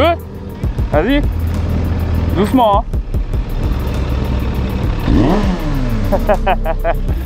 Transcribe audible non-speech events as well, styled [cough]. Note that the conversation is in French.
Veux Vas-y. Doucement, hein. [laughs]